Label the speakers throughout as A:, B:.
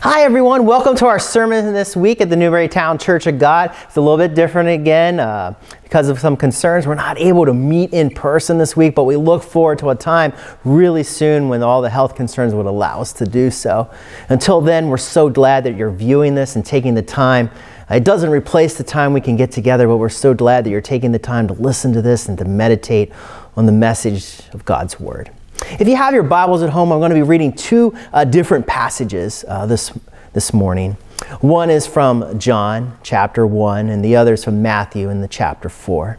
A: Hi, everyone. Welcome to our sermon this week at the Newberrytown Church of God. It's a little bit different again uh, because of some concerns. We're not able to meet in person this week, but we look forward to a time really soon when all the health concerns would allow us to do so. Until then, we're so glad that you're viewing this and taking the time. It doesn't replace the time we can get together, but we're so glad that you're taking the time to listen to this and to meditate on the message of God's Word. If you have your Bibles at home, I'm going to be reading two uh, different passages uh, this, this morning. One is from John chapter 1, and the other is from Matthew in the chapter 4.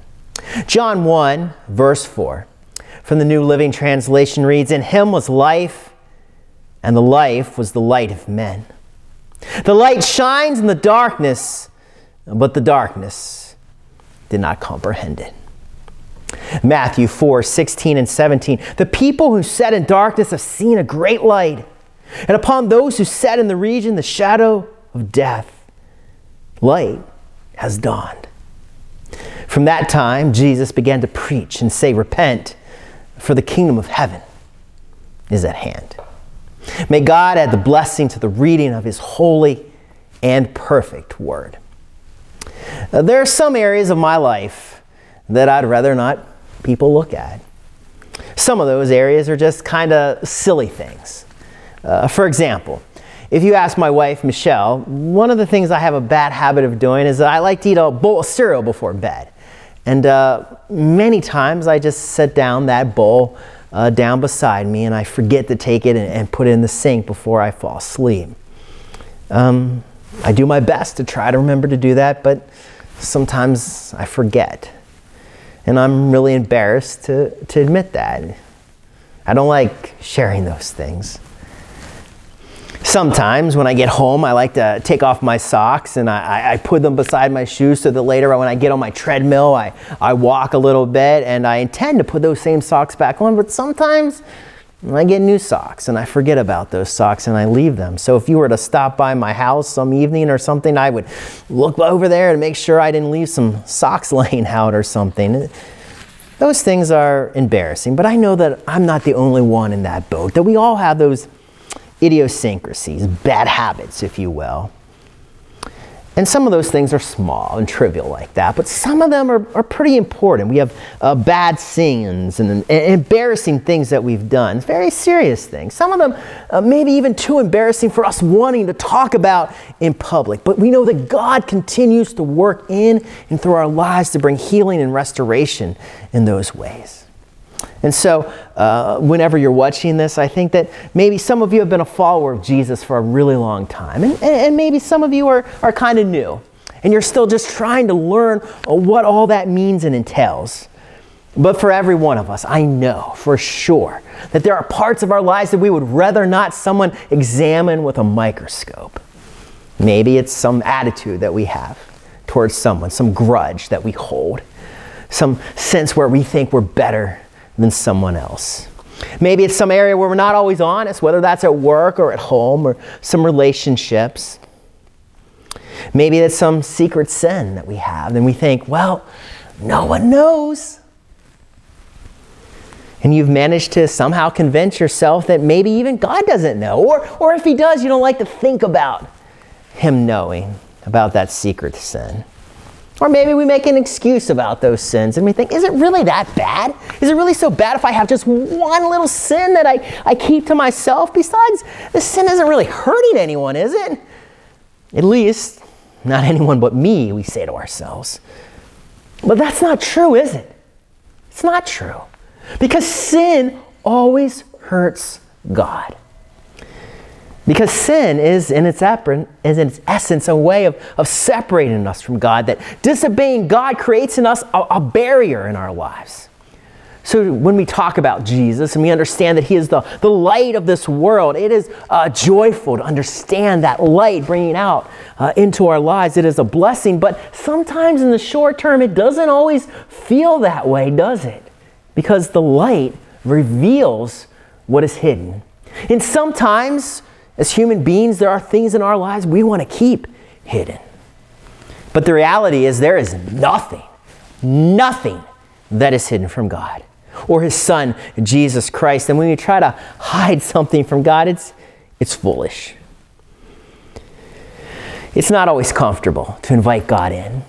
A: John 1, verse 4, from the New Living Translation reads In him was life, and the life was the light of men. The light shines in the darkness, but the darkness did not comprehend it. Matthew 4 16 and 17. The people who sat in darkness have seen a great light, and upon those who sat in the region, the shadow of death, light has dawned. From that time, Jesus began to preach and say, Repent, for the kingdom of heaven is at hand. May God add the blessing to the reading of his holy and perfect word. Uh, there are some areas of my life that I'd rather not people look at. Some of those areas are just kind of silly things. Uh, for example, if you ask my wife, Michelle, one of the things I have a bad habit of doing is I like to eat a bowl of cereal before bed. And uh, many times I just set down that bowl uh, down beside me and I forget to take it and, and, put it in the sink before I fall asleep. Um, I do my best to try to remember to do that, but sometimes I forget. And I'm really embarrassed to, to admit that. I don't like sharing those things. Sometimes when I get home, I like to take off my socks and I, I, put them beside my shoes so that later when I get on my treadmill, I, I walk a little bit and I intend to put those same socks back on. But sometimes I get new socks and I forget about those socks and I leave them. So if you were to stop by my house some evening or something, I would look over there and make sure I didn't leave some socks laying out or something. Those things are embarrassing, but I know that I'm not the only one in that boat, that we all have those idiosyncrasies, bad habits, if you will. And some of those things are small and trivial like that, but some of them are, are pretty important. We have uh, bad sins and, and, embarrassing things that we've done, very serious things. Some of them uh, maybe even too embarrassing for us wanting to talk about in public. But we know that God continues to work in and through our lives to bring healing and restoration in those ways. And so, uh, whenever you're watching this, I think that maybe some of you have been a follower of Jesus for a really long time, and, and maybe some of you are, are kind of new, and you're still just trying to learn what all that means and entails. But for every one of us, I know for sure that there are parts of our lives that we would rather not someone examine with a microscope. Maybe it's some attitude that we have towards someone, some grudge that we hold, some sense where we think we're better than someone else. Maybe it's some area where we're not always honest, whether that's at work or at home or some relationships. Maybe it's some secret sin that we have, and we think, well, no one knows. And you've managed to somehow convince yourself that maybe even God doesn't know. Or, or if He does, you don't like to think about Him knowing about that secret sin. Or maybe we make an excuse about those sins and we think, is it really that bad? Is it really so bad if I have just one little sin that I, I keep to myself? Besides, this sin isn't really hurting anyone, is it? At least, not anyone but me, we say to ourselves. But that's not true, is it? It's not true. Because sin always hurts God. Because sin is in its, is in its essence a way of, of separating us from God, that disobeying God creates in us a, a barrier in our lives. So when we talk about Jesus and we understand that He is the, the light of this world, it is uh, joyful to understand that light bringing out uh, into our lives. It is a blessing, but sometimes in the short term, it doesn't always feel that way, does it? Because the light reveals what is hidden. And sometimes as human beings, there are things in our lives we want to keep hidden. But the reality is, there is nothing, nothing that is hidden from God or His Son, Jesus Christ. And when we try to hide something from God, it's, it's foolish. It's not always comfortable to invite God in,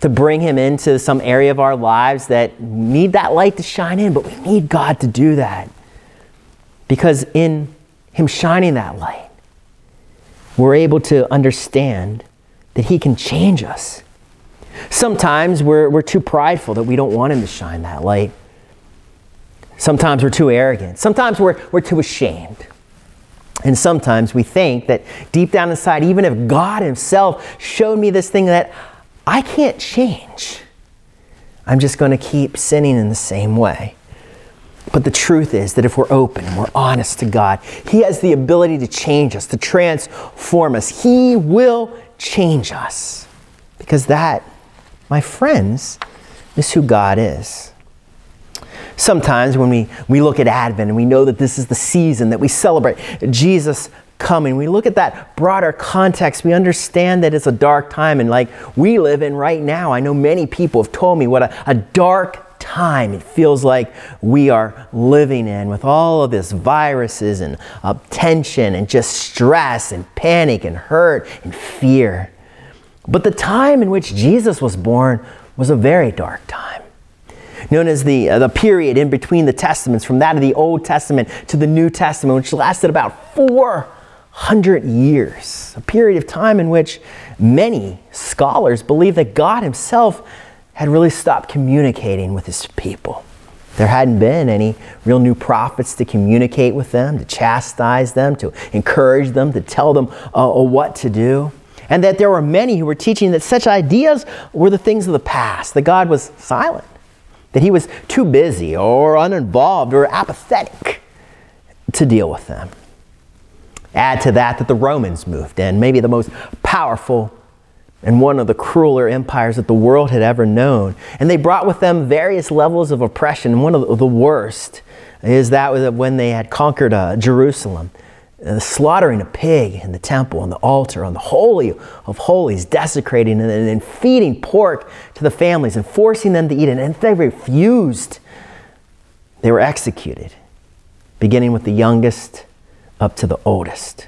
A: to bring Him into some area of our lives that need that light to shine in, but we need God to do that. Because in Him shining that light, we're able to understand that He can change us. Sometimes we're, we're too prideful that we don't want Him to shine that light. Sometimes we're too arrogant. Sometimes we're, we're too ashamed. And sometimes we think that deep down inside, even if God Himself showed me this thing that I can't change, I'm just going to keep sinning in the same way. But the truth is that if we're open and we're honest to God, He has the ability to change us, to transform us. He will change us. Because that, my friends, is who God is. Sometimes when we, we look at Advent and we know that this is the season that we celebrate Jesus coming, we look at that broader context, we understand that it's a dark time and like we live in right now. I know many people have told me what a, a dark time it feels like we are living in with all of this viruses and uh, tension and just stress and panic and hurt and fear. But the time in which Jesus was born was a very dark time known as the, uh, the period in between the testaments, from that of the Old Testament to the New Testament, which lasted about 400 years. A period of time in which many scholars believe that God Himself had really stopped communicating with His people. There hadn't been any real new prophets to communicate with them, to chastise them, to encourage them, to tell them uh, uh what to do and that there were many who were teaching that such ideas were the things of the past, that God was silent, that he was too busy or uninvolved or apathetic to deal with them. Add to that that the Romans moved in, maybe the most powerful and one of the crueler empires that the world had ever known. And they brought with them various levels of oppression. One of the worst is that when they had conquered uh, Jerusalem uh, slaughtering a pig in the temple, on the altar, on the Holy of Holies, desecrating and then feeding pork to the families and forcing them to eat it. And if they refused, they were executed, beginning with the youngest up to the oldest.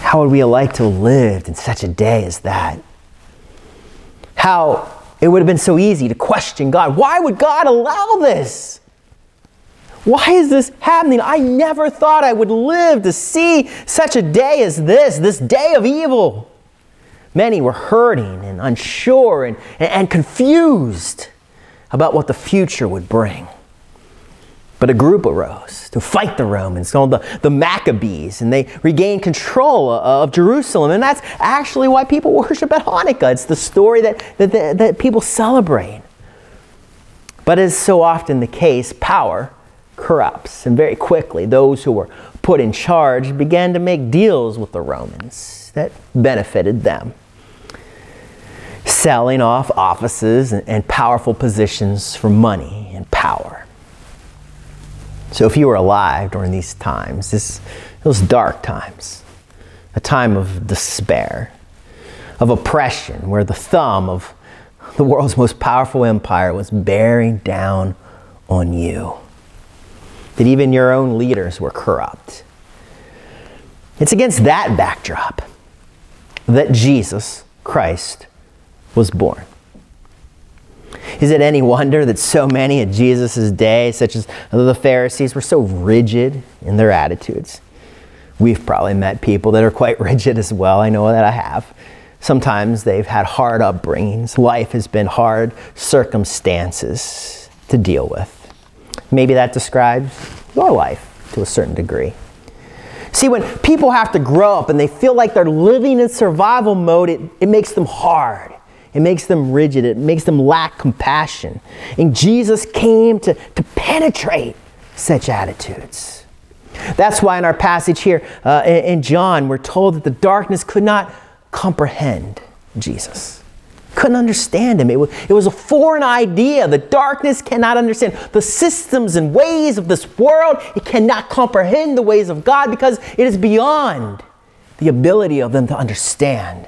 A: How would we like to have lived in such a day as that? How it would have been so easy to question God. Why would God allow this? Why is this happening? I never thought I would live to see such a day as this, this day of evil. Many were hurting and unsure and, and confused about what the future would bring. But a group arose to fight the Romans called the, the Maccabees, and they regained control of Jerusalem. And that's actually why people worship at Hanukkah. It's the story that, that, that, that people celebrate. But as so often the case, power corrupts. And very quickly, those who were put in charge began to make deals with the Romans that benefited them, selling off offices and, powerful positions for money and power. So, if you were alive during these times, this, those dark times, a time of despair, of oppression, where the thumb of the world's most powerful empire was bearing down on you that even your own leaders were corrupt. It's against that backdrop that Jesus Christ was born. Is it any wonder that so many at Jesus' day, such as the Pharisees, were so rigid in their attitudes? We've probably met people that are quite rigid as well. I know that I have. Sometimes they've had hard upbringings. Life has been hard circumstances to deal with. Maybe that describes your life to a certain degree. See, when people have to grow up and they feel like they're living in survival mode, it, it makes them hard. It makes them rigid. It makes them lack compassion. And Jesus came to, to penetrate such attitudes. That's why in our passage here uh, in, in John, we're told that the darkness could not comprehend Jesus couldn't understand him. It was, it was a foreign idea. The darkness cannot understand the systems and ways of this world. It cannot comprehend the ways of God because it is beyond the ability of them to understand.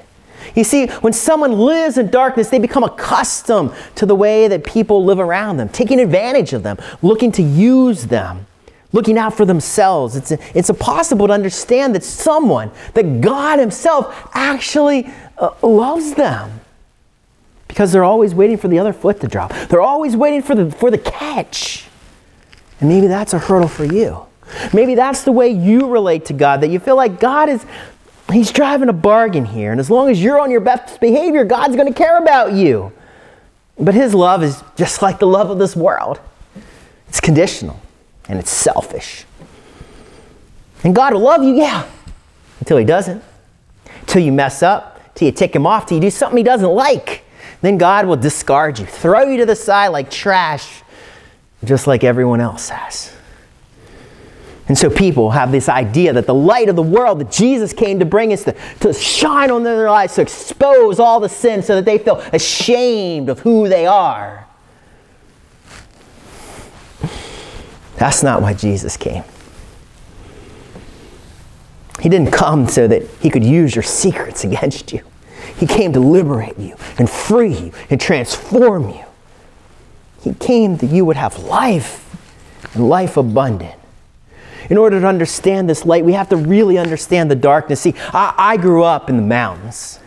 A: You see, when someone lives in darkness, they become accustomed to the way that people live around them, taking advantage of them, looking to use them, looking out for themselves. It's, it's impossible to understand that someone, that God Himself, actually uh, loves them. Because they're always waiting for the other foot to drop. They're always waiting for the, for the catch. And maybe that's a hurdle for you. Maybe that's the way you relate to God, that you feel like God is, He's driving a bargain here. And as long as you're on your best behavior, God's going to care about you. But His love is just like the love of this world it's conditional and it's selfish. And God will love you, yeah, until He doesn't. Until you mess up, until you tick Him off, till you do something He doesn't like. Then God will discard you, throw you to the side like trash, just like everyone else has. And so people have this idea that the light of the world that Jesus came to bring is to, to shine on their lives, to expose all the sin so that they feel ashamed of who they are. That's not why Jesus came. He didn't come so that he could use your secrets against you. He came to liberate you and free you and transform you. He came that you would have life and life abundant. In order to understand this light, we have to really understand the darkness. See, I, I grew up in the mountains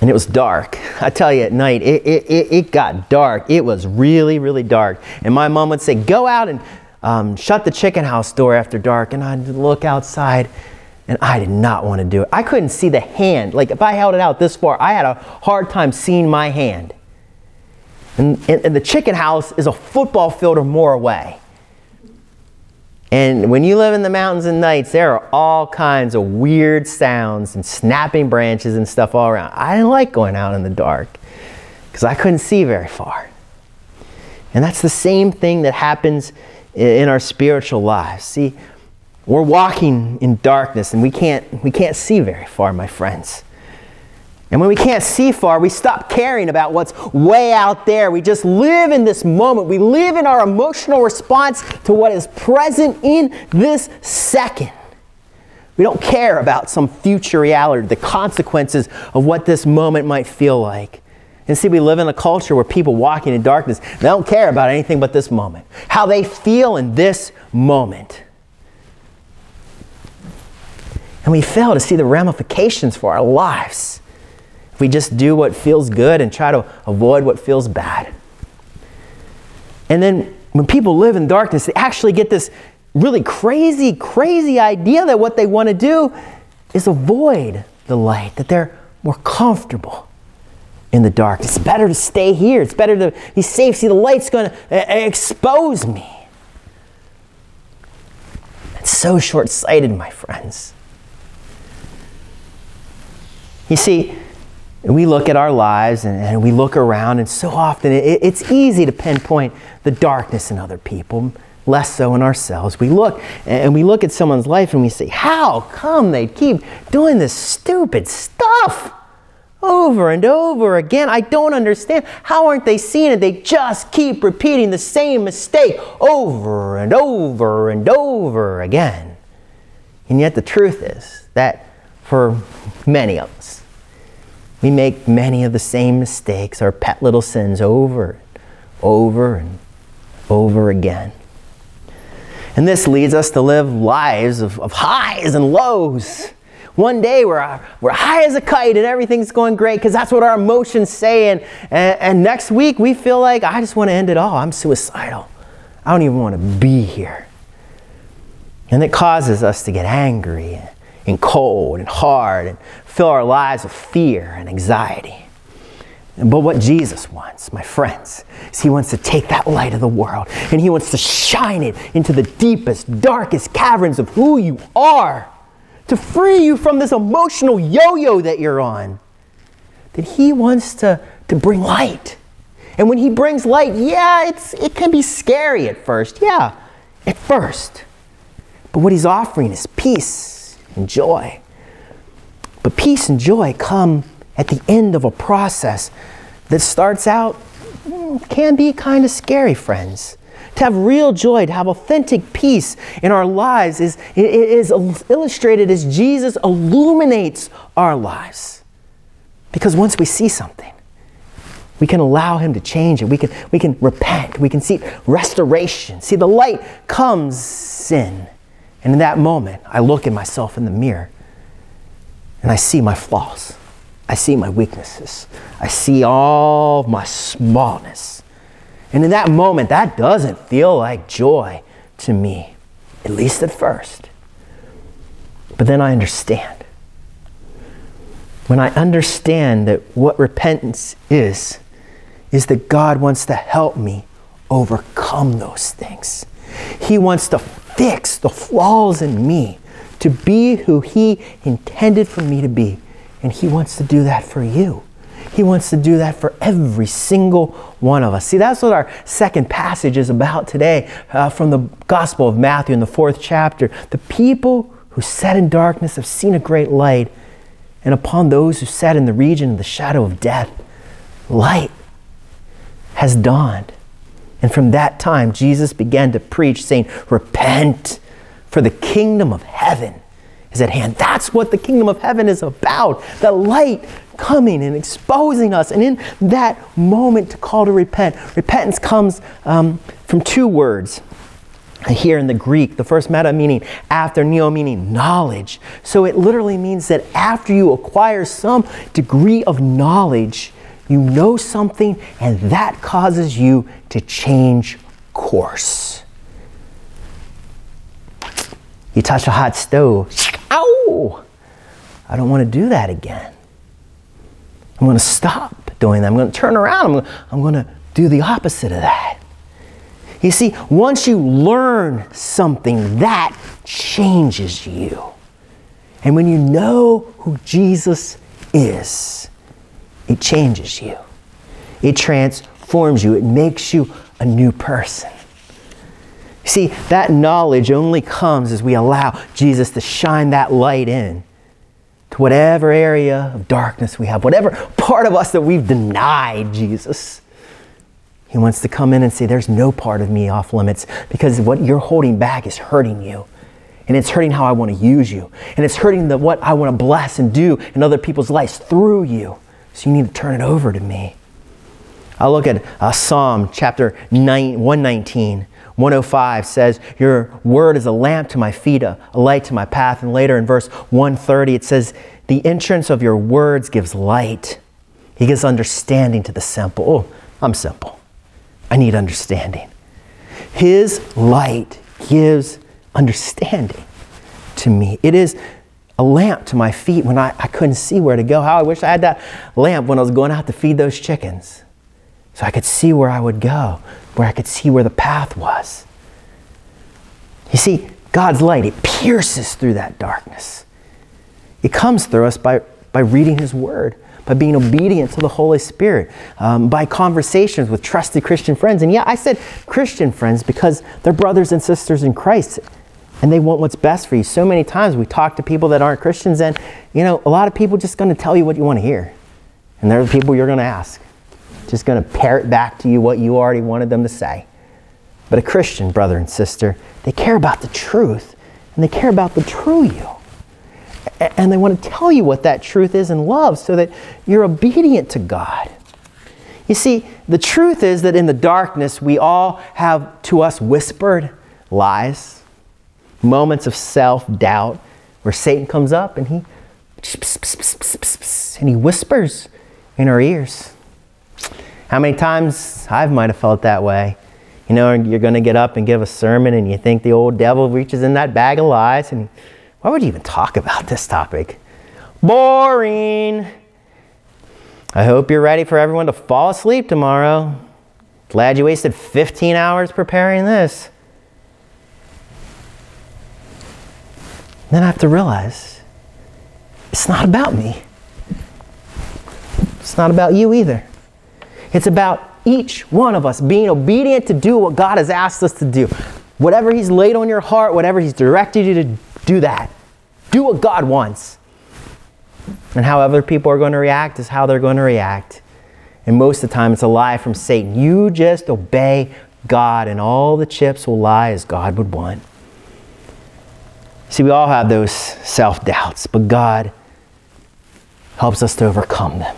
A: and it was dark. I tell you, at night, it, it, it, it, got dark. It was really, really dark. And my mom would say, Go out and um, shut the chicken house door after dark. And I'd look outside, and I did not want to do it. I couldn't see the hand. Like, if I held it out this far, I had a hard time seeing my hand. And, and, and the chicken house is a football field or more away. And when you live in the mountains and nights, there are all kinds of weird sounds and snapping branches and stuff all around. I didn't like going out in the dark because I couldn't see very far. And that's the same thing that happens in our spiritual lives. See, we're walking in darkness and we can't, we can't see very far, my friends. And when we can't see far, we stop caring about what's way out there. We just live in this moment. We live in our emotional response to what is present in this second. We don't care about some future reality, the consequences of what this moment might feel like. And see, we live in a culture where people walking in darkness, they don't care about anything but this moment, how they feel in this moment. And we fail to see the ramifications for our lives if we just do what feels good and try to avoid what feels bad. And then when people live in darkness, they actually get this really crazy, crazy idea that what they want to do is avoid the light, that they're more comfortable in the dark. It's better to stay here. It's better to be safe. See, the light's going to expose me. It's so short sighted, my friends. You see, we look at our lives and, and, we look around, and so often it, it's easy to pinpoint the darkness in other people, less so in ourselves. We look and we look at someone's life and we say, How come they keep doing this stupid stuff over and over again? I don't understand. How aren't they seeing it? They just keep repeating the same mistake over and over and over again. And yet, the truth is that for many of us, we make many of the same mistakes, our pet little sins, over, over, and over again. And this leads us to live lives of, of highs and lows. One day we're, we're high as a kite and everything's going great because that's what our emotions say. And, and, and next week we feel like, I just want to end it all. I'm suicidal. I don't even want to be here. And it causes us to get angry and cold and hard and fill our lives with fear and anxiety. But what Jesus wants, my friends, is He wants to take that light of the world and He wants to shine it into the deepest, darkest caverns of who you are to free you from this emotional yo yo that you're on. That He wants to, to bring light. And when He brings light, yeah, it's, it can be scary at first. Yeah, at first. But what He's offering is peace and joy. But peace and joy come at the end of a process that starts out, mm, can be kind of scary, friends. To have real joy, to have authentic peace in our lives is, is illustrated as Jesus illuminates our lives. Because once we see something, We can allow Him to change it. We can, we can repent. We can see restoration. See, the light comes in. And in that moment, I look at myself in the mirror and I see my flaws. I see my weaknesses. I see all my smallness. And in that moment, that doesn't feel like joy to me, at least at first. But then I understand. When I understand that what repentance is, is that God wants to help me overcome those things. He wants to fix the flaws in me to be who He intended for me to be. And He wants to do that for you. He wants to do that for every single one of us. See, that's what our second passage is about today uh, from the Gospel of Matthew in the fourth chapter. The people who sat in darkness have seen a great light, and upon those who sat in the region of the shadow of death, light has dawned. And from that time, Jesus began to preach, saying, Repent, for the kingdom of heaven is at hand. That's what the kingdom of heaven is about. The light coming and exposing us. And in that moment to call to repent, repentance comes um, from two words here in the Greek. The first meta meaning after, neo meaning knowledge. So it literally means that after you acquire some degree of knowledge, you know something and that causes you to change course. You touch a hot stove, ow! I don't want to do that again. I'm going to stop doing that. I'm going to turn around. I'm going, to do the opposite of that. You see, once you learn something, that changes you. And when you know who Jesus is, it changes you. It transforms you. It makes you a new person. See, that knowledge only comes as we allow Jesus to shine that light in to whatever area of darkness we have, whatever part of us that we've denied Jesus. He wants to come in and say, There's no part of me off limits because what you're holding back is hurting you. And it's hurting how I want to use you. And it's hurting the, what I want to bless and do in other people's lives through you. So you need to turn it over to me. I'll look at uh, Psalm chapter 9, 119. 105 says, Your word is a lamp to my feet, a, light to my path. And later in verse 130, it says, The entrance of your words gives light. He gives understanding to the simple. Oh, I'm simple. I need understanding. His light gives understanding to me. It is a lamp to my feet when I, I couldn't see where to go. How I wish I had that lamp when I was going out to feed those chickens so I could see where I would go, where I could see where the path was. You see, God's light, it pierces through that darkness. It comes through us by, by reading His Word, by being obedient to the Holy Spirit, um, by conversations with trusted Christian friends. And yeah, I said Christian friends because they're brothers and sisters in Christ and they want what's best for you. So many times we talk to people that aren't Christians, and you know, a lot of people just going to tell you what you want to hear. And they're the people you're going to ask just going to parrot back to you what you already wanted them to say. But a Christian brother and sister, they care about the truth and they care about the true you. And they want to tell you what that truth is in love so that you're obedient to God. You see, the truth is that in the darkness, we all have to us whispered lies, moments of self doubt where Satan comes up and he and he whispers in our ears. How many times I might have felt that way? You know, you're going to get up and give a sermon and you think the old devil reaches in that bag of lies and why would you even talk about this topic? Boring. I hope you're ready for everyone to fall asleep tomorrow. Glad you wasted 15 hours preparing this. Then I have to realize it's not about me. It's not about you either. It's about each one of us being obedient to do what God has asked us to do. Whatever He's laid on your heart, whatever He's directed you to do that. Do what God wants. And how other people are going to react is how they're going to react. And most of the time, it's a lie from Satan. You just obey God, and all the chips will lie as God would want. See, we all have those self doubts, but God helps us to overcome them.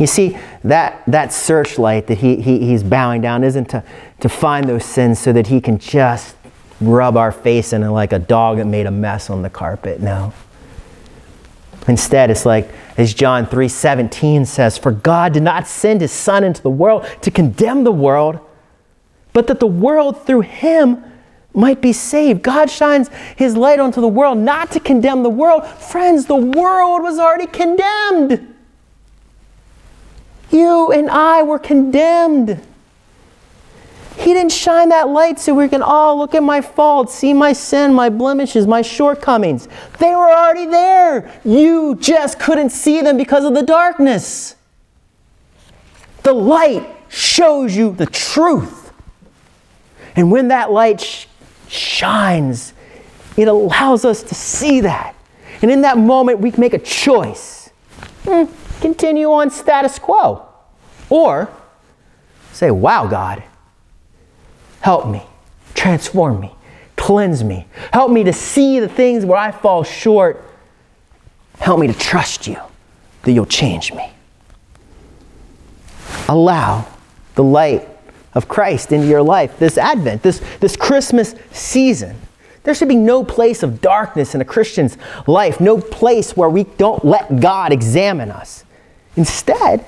A: You see, that, that searchlight that he, he, he's bowing down isn't to, to find those sins so that he can just rub our face in it like a dog that made a mess on the carpet. No. Instead, it's like as John 3:17 says, "For God did not send his son into the world to condemn the world, but that the world through him might be saved." God shines his light onto the world not to condemn the world. Friends, the world was already condemned. You and I were condemned. He didn't shine that light so we can all look at my faults, see my sin, my blemishes, my shortcomings. They were already there. You just couldn't see them because of the darkness. The light shows you the truth. And when that light sh- shines, it allows us to see that. And in that moment, we make a choice. Hmm, continue on status quo. Or say, Wow, God, help me, transform me, cleanse me. Help me to see the things where I fall short. Help me to trust you that you'll change me. Allow the light of Christ into your life this Advent, this, this Christmas season. There should be no place of darkness in a Christian's life, no place where we don't let God examine us. Instead,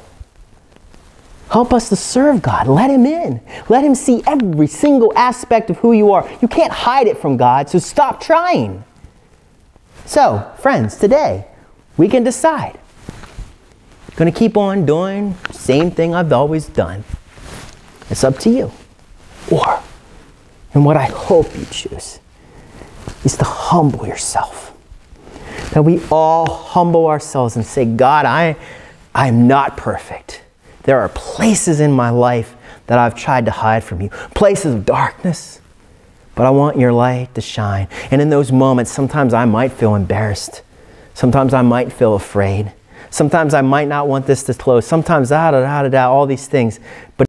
A: help us to serve God. Let Him in. Let Him see every single aspect of who you are. You can't hide it from God, so stop trying. So, friends, today we can decide. Going to keep on doing the same thing I've always done. It's up to you. Or, and what I hope you choose, is to humble yourself. That we all humble ourselves and say, God, I, I'm not perfect. There are places in my life that I've tried to hide from you, places of darkness, but I want your light to shine. And in those moments, sometimes I might feel embarrassed. Sometimes I might feel afraid. Sometimes I might not want this to close. Sometimes, da da da da da, all these things. But